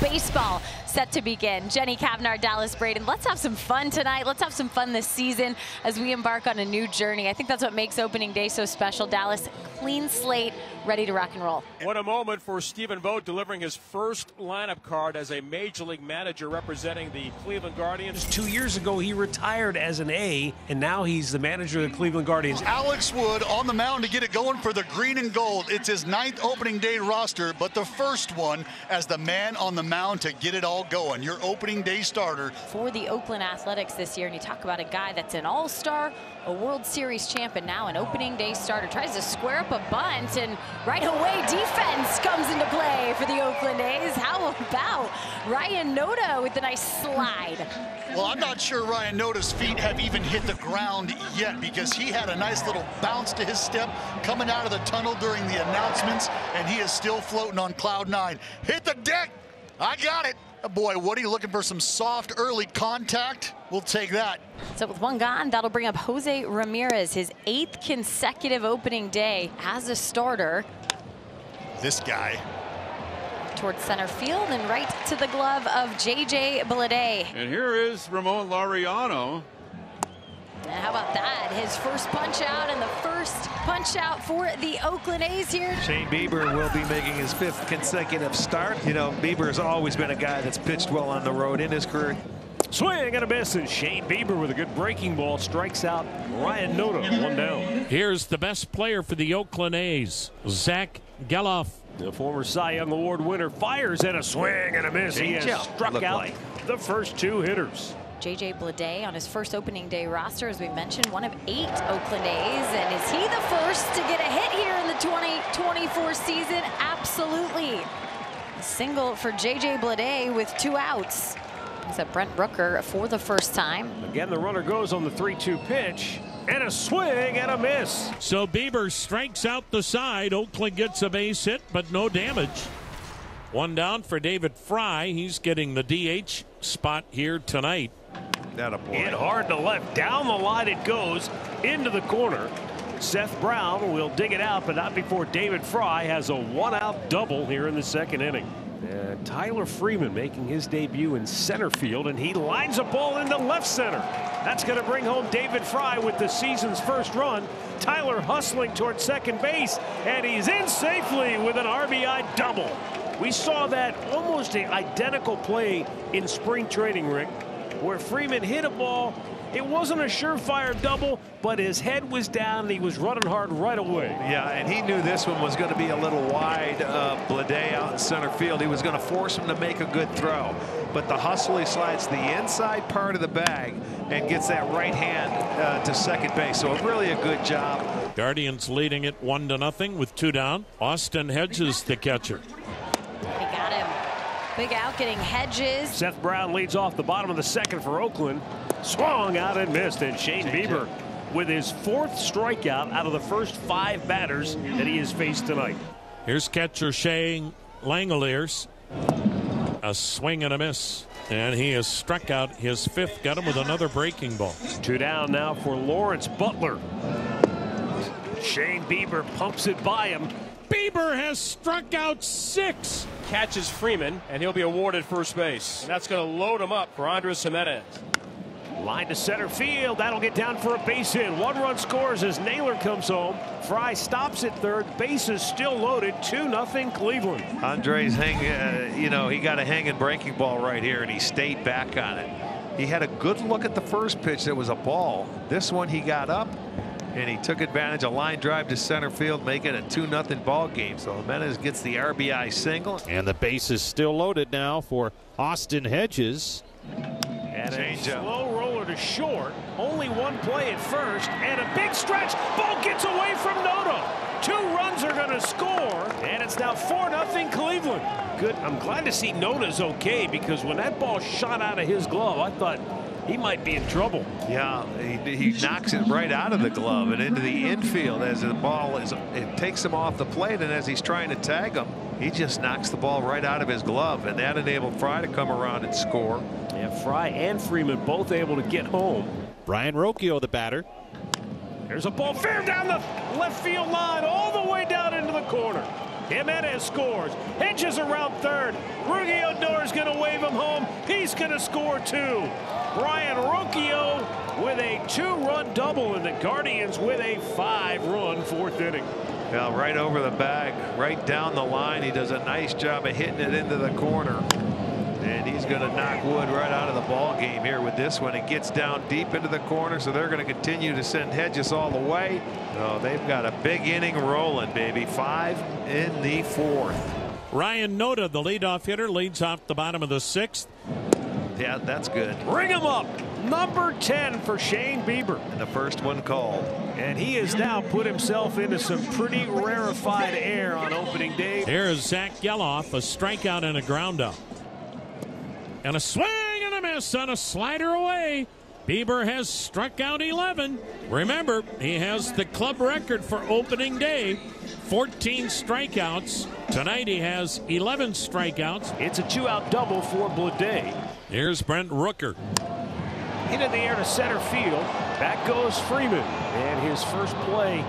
baseball set to begin. Jenny Cavnar, Dallas Braden. Let's have some fun tonight. Let's have some fun this season as we embark on a new journey. I think that's what makes opening day so special. Dallas, clean slate, ready to rock and roll. What a moment for Stephen Vogt delivering his first lineup card as a major league manager representing the Cleveland Guardians. Two years ago, he retired as an A, and now he's the manager of the Cleveland Guardians. Alex Wood on the mound to get it going for the green and gold. It's his ninth opening day roster, but the first one as the man on the mound to get it all going. Your opening day starter. For the Oakland Athletics this year, and you talk about a guy that's an all-star, a World Series champ, and now an opening day starter. Tries to square up a bunt, and right away defense comes into play for the Oakland A's. How about Ryan Noda with a nice slide? Well, I'm not sure Ryan Noda's feet have even hit the ground yet because he had a nice little bounce to his step coming out of the tunnel during the announcements, and he is still floating on cloud nine. Hit the deck. I got it. Oh boy, Woody looking for some soft early contact. We'll take that. So with one gone, that'll bring up Jose Ramirez, his eighth consecutive opening day as a starter. This guy. Towards center field and right to the glove of J.J. Bleday. And here is Ramon Laureano. And how about that? His first punch out and the first punch out for the Oakland A's here. Shane Bieber will be making his fifth consecutive start. You know, Bieber has always been a guy that's pitched well on the road in his career. Swing and a miss, and Shane Bieber with a good breaking ball strikes out Ryan Noda, one down. Here's the best player for the Oakland A's, Zach Gelof. The former Cy Young Award winner fires and a swing and a miss. He has struck out like. the first two hitters. J.J. Bleday on his first opening day roster, as we mentioned, one of eight Oakland A's. And is he the first to get a hit here in the 2024 season? Absolutely. A single for J.J. Bleday with two outs. It's a Brent Rooker for the first time. Again, the runner goes on the 3-2 pitch. And a swing and a miss. So Bieber strikes out the side. Oakland gets a base hit, but no damage. One down for David Fry. He's getting the DH spot here tonight. That a boy. And hard to left. Down the line it goes into the corner. Seth Brown will dig it out, but not before David Fry has a one-out double here in the second inning. And Tyler Freeman making his debut in center field, and he lines a ball into left center. That's going to bring home David Fry with the season's first run. Tyler hustling towards second base, and he's in safely with an RBI double. We saw that almost an identical play in spring training, Rick, where Freeman hit a ball. It wasn't a surefire double, but his head was down and he was running hard right away. Yeah, and he knew this one was going to be a little wide. Uh, Bleday out in center field. He was going to force him to make a good throw. But the hustle, he slides the inside part of the bag and gets that right hand uh, to second base. So really a good job. Guardians leading it one to nothing with two down. Austin Hedges the catcher. He got him. Big out getting Hedges. Seth Brown leads off the bottom of the second for Oakland. Swung out and missed. And Shane Bieber with his fourth strikeout out of the first five batters that he has faced tonight. Here's catcher Shea Langeliers. A swing and a miss. And he has struck out his fifth. Got him with another breaking ball. Two down now for Lawrence Butler. Shane Bieber pumps it by him. Bieber has struck out six. Catches Freeman, and he'll be awarded first base. And that's going to load him up for Andres Giménez. Line to center field. That'll get down for a base hit. One run scores as Naylor comes home. Fry stops at third. Base is still loaded. 2 nothing Cleveland. Andres hang, uh, you know, he got a hanging breaking ball right here, and he stayed back on it. He had a good look at the first pitch. That was a ball. This one he got up and he took advantage of line drive to center field, making a 2 0 ball game. So Giménez gets the RBI single. And the base is still loaded now for Austin Hedges. And a slow roller to short. Only one play at first. And a big stretch. Ball gets away from Noda. Two runs are going to score. And it's now 4 0 Cleveland. Good. I'm glad to see Noda's okay because when that ball shot out of his glove, I thought he might be in trouble. Yeah, he, he, knocks it right out of the glove and into the infield as the ball is it takes him off the plate and as he's trying to tag him he just knocks the ball right out of his glove and that enabled Fry to come around and score. Yeah, Fry and Freeman both able to get home. Brayan Rocchio the batter. There's a ball fair down the left field line all the way down into the corner. Giménez scores. Hedges around third. Rouglas Odor's going to wave him home. He's going to score too. Brayan Rocchio with a two-run double, and the Guardians with a five-run fourth inning. Yeah, right over the bag, right down the line. He does a nice job of hitting it into the corner. And he's going to knock Wood right out of the ball game here with this one. It gets down deep into the corner, so they're going to continue to send Hedges all the way. Oh, they've got a big inning rolling, baby. Five in the fourth. Ryan Noda, the leadoff hitter, leads off the bottom of the sixth. Yeah, that's good. Bring him up. Number 10 for Shane Bieber. And the first one called. And he has now put himself into some pretty rarefied air on opening day. Here's Zach Gelof, a strikeout and a ground out. And a swing and a miss on a slider away. Bieber has struck out 11. Remember, he has the club record for opening day 14 strikeouts. Tonight he has 11 strikeouts. It's a two out double for Bleday. Here's Brent Rooker. Hit in the air to center field. Back goes Freeman. And his first play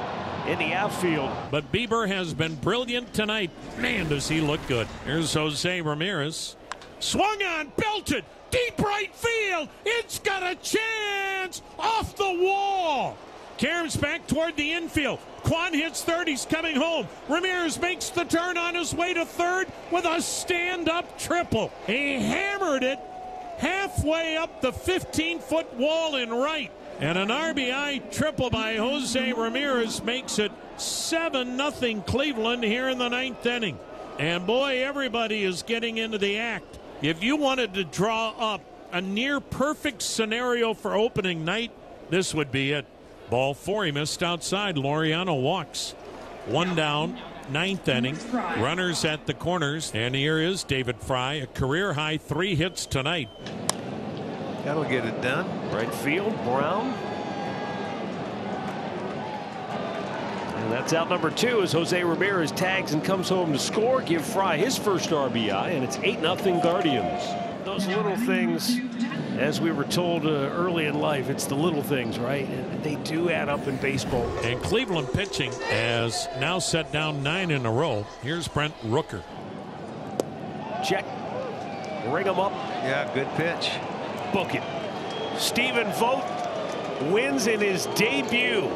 in the outfield. But Bieber has been brilliant tonight. Man, does he look good. Here's Jose Ramirez. Swung on, belted, deep right field. It's got a chance off the wall. Caroms back toward the infield. Kwan hits third. He's coming home. Ramirez makes the turn on his way to third with a stand up triple. He hammered it halfway up the 15 foot wall in right. And an RBI triple by Jose Ramirez makes it 7 0 Cleveland here in the ninth inning. And boy, everybody is getting into the act. If you wanted to draw up a near perfect scenario for opening night, this would be it. Ball four, he missed outside. Laureano walks. One down, ninth inning. Runners at the corners. And here is David Fry, a career high three hits tonight. That'll get it done. Right field, Brown. That's out number two as Jose Ramirez tags and comes home to score. Give Fry his first RBI, and it's 8 0 Guardians. Those little things, as we were told uh, early in life, it's the little things, right? And they do add up in baseball. And Cleveland pitching has now set down nine in a row. Here's Brent Rooker. Check. Ring him up. Yeah, good pitch. Book it. Stephen Vogt wins in his debut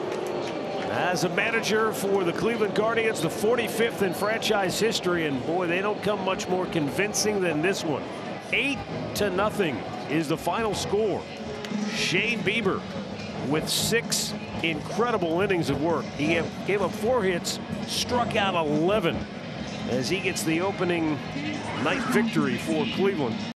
as a manager for the Cleveland Guardians, the 45th in franchise history. And boy, they don't come much more convincing than this one. Eight to nothing is the final score. Shane Bieber with six incredible innings of work. He gave up four hits, struck out 11 as he gets the opening night victory for Cleveland.